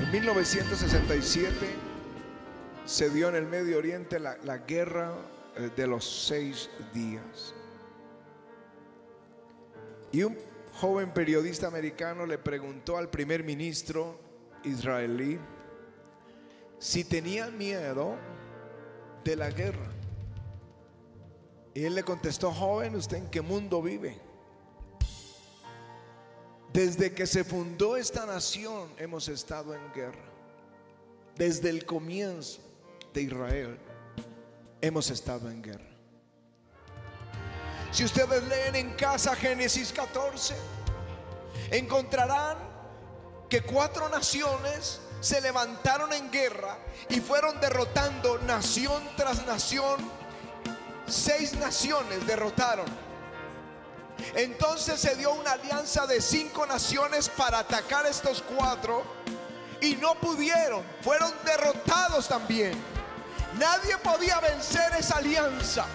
En 1967 se dio en el Medio Oriente la, la guerra eh, de los seis días. Y un joven periodista americano le preguntó al primer ministro israelí si tenía miedo de la guerra. Y él le contestó, joven, ¿usted en qué mundo vive? Desde que se fundó esta nación hemos estado en guerra. Desde el comienzo de Israel hemos estado en guerra. Si ustedes leen en casa Génesis 14, encontrarán que cuatro naciones se levantaron en guerra y fueron derrotando nación tras nación. Seis naciones derrotaron. Entonces se dio una alianza de cinco naciones para atacar estos cuatro y no pudieron. Fueron derrotados también. Nadie podía vencer esa alianza.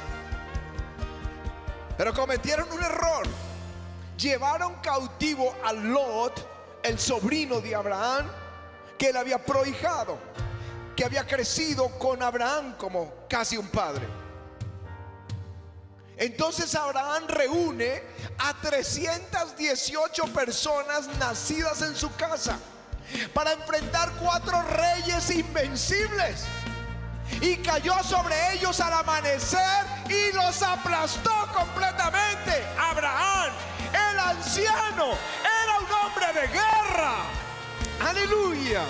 Pero cometieron un error. Llevaron cautivo a Lot, el sobrino de Abraham, que él había prohijado, que había crecido con Abraham como casi un padre. Entonces Abraham reúne a 318 personas nacidas en su casa para enfrentar cuatro reyes invencibles. Y cayó sobre ellos al amanecer y los aplastó completamente. Abraham, el anciano, era un hombre de guerra. Aleluya.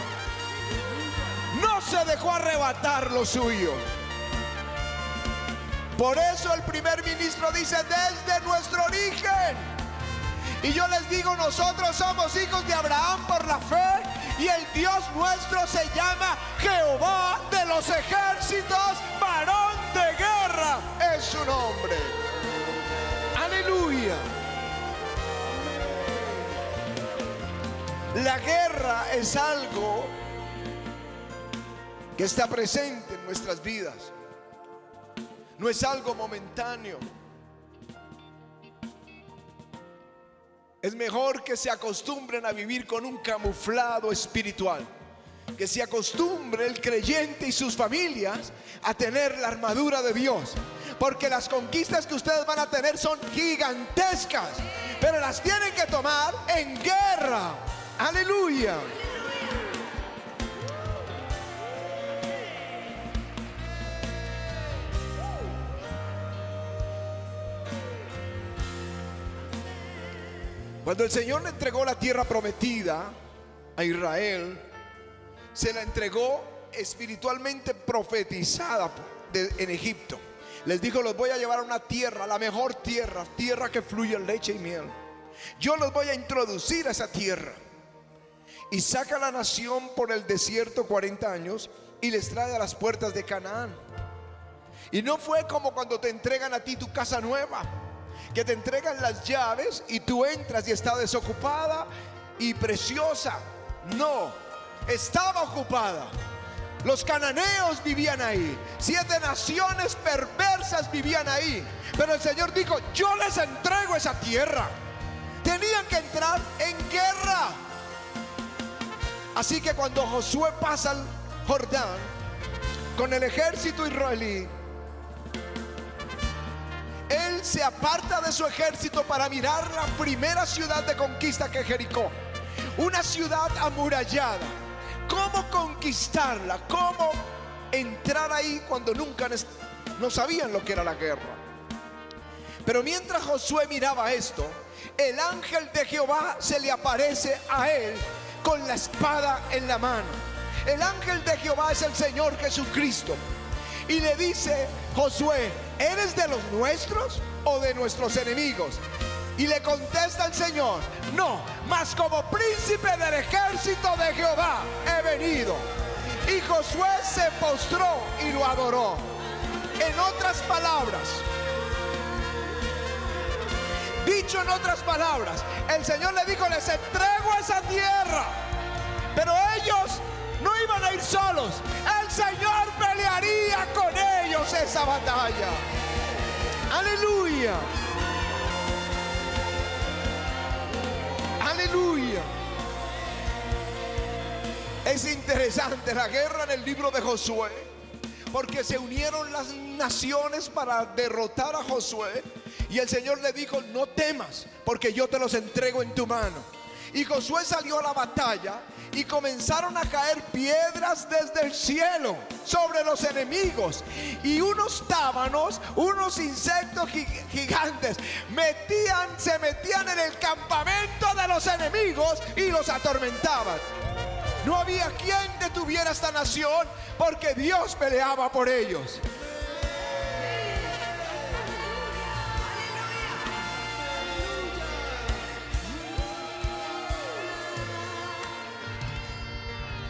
No se dejó arrebatar lo suyo. Por eso el primer ministro dice, desde nuestro origen. Y yo les digo, nosotros somos hijos de Abraham por la fe y el Dios nuestro se llama Jehová de los ejércitos, varón de guerra es su nombre. Aleluya. La guerra es algo que está presente en nuestras vidas. No es algo momentáneo. Es mejor que se acostumbren a vivir con un camuflado espiritual. Que se acostumbre el creyente y sus familias a tener la armadura de Dios. Porque las conquistas que ustedes van a tener son gigantescas. Pero las tienen que tomar en guerra. Aleluya. Cuando el Señor le entregó la tierra prometida a Israel, se la entregó espiritualmente profetizada en Egipto. Les dijo, los voy a llevar a una tierra, la mejor tierra, tierra que fluye leche y miel. Yo los voy a introducir a esa tierra. Y saca a la nación por el desierto 40 años y les trae a las puertas de Canaán. Y no fue como cuando te entregan a ti tu casa nueva que te entregan las llaves y tú entras y está desocupada y preciosa. No, estaba ocupada. Los cananeos vivían ahí. Siete naciones perversas vivían ahí. Pero el Señor dijo, yo les entrego esa tierra. Tenían que entrar en guerra. Así que cuando Josué pasa al Jordán con el ejército israelí, se aparta de su ejército para mirar la primera ciudad de conquista que Jericó. Una ciudad amurallada. ¿Cómo conquistarla? ¿Cómo entrar ahí cuando nunca no sabían lo que era la guerra? Pero mientras Josué miraba esto, el ángel de Jehová se le aparece a él con la espada en la mano. El ángel de Jehová es el Señor Jesucristo. Y le dice, Josué, ¿eres de los nuestros o de nuestros enemigos? Y le contesta el Señor, no, mas como príncipe del ejército de Jehová he venido. Y Josué se postró y lo adoró. En otras palabras, dicho en otras palabras, el Señor le dijo, les entrego esa tierra. Pero ellos no iban a ir solos. El Señor pelearía con ellos esa batalla. Aleluya. Aleluya. Es interesante la guerra en el libro de Josué, porque se unieron las naciones para derrotar a Josué. Y el Señor le dijo, no temas, porque yo te los entrego en tu mano. Y Josué salió a la batalla y comenzaron a caer piedras desde el cielo sobre los enemigos. Y unos tábanos, unos insectos gigantes, metían, se metían en el campamento de los enemigos y los atormentaban. No había quien detuviera esta nación porque Dios peleaba por ellos.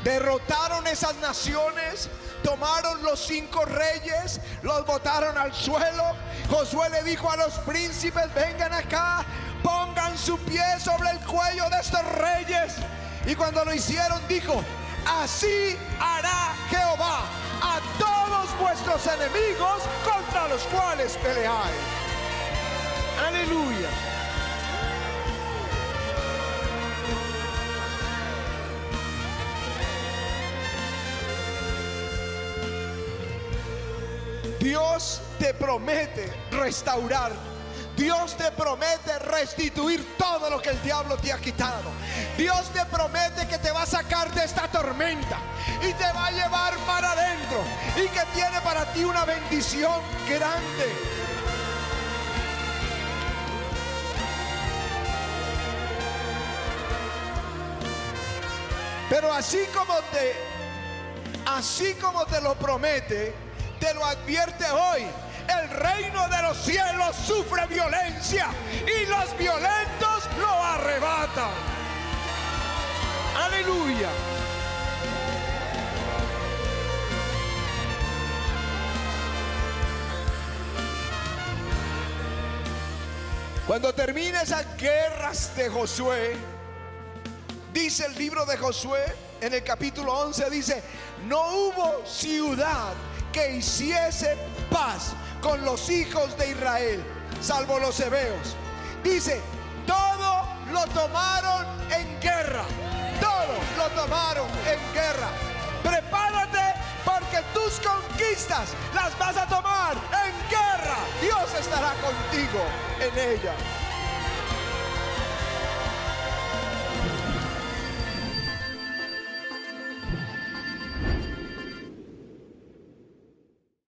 Derrotaron esas naciones, tomaron los cinco reyes, los botaron al suelo. Josué le dijo a los príncipes, vengan acá, pongan su pie sobre el cuello de estos reyes. Y cuando lo hicieron dijo, así hará Jehová a todos vuestros enemigos contra los cuales peleáis. Aleluya. Dios te promete restaurar. Dios te promete restituir todo lo que el diablo te ha quitado. Dios te promete que te va a sacar de esta tormenta y te va a llevar para adentro y que tiene para ti una bendición grande. Pero así como te así como te lo promete, te lo advierte hoy. El reino de los cielos sufre violencia y los violentos lo arrebatan. Aleluya. Cuando termine esas guerras de Josué, dice el libro de Josué en el capítulo 11, dice, no hubo ciudad que hiciese paz con los hijos de Israel, salvo los hebeos. Dice, todo lo tomaron en guerra, todo lo tomaron en guerra. Prepárate porque tus conquistas las vas a tomar en guerra. Dios estará contigo en ella.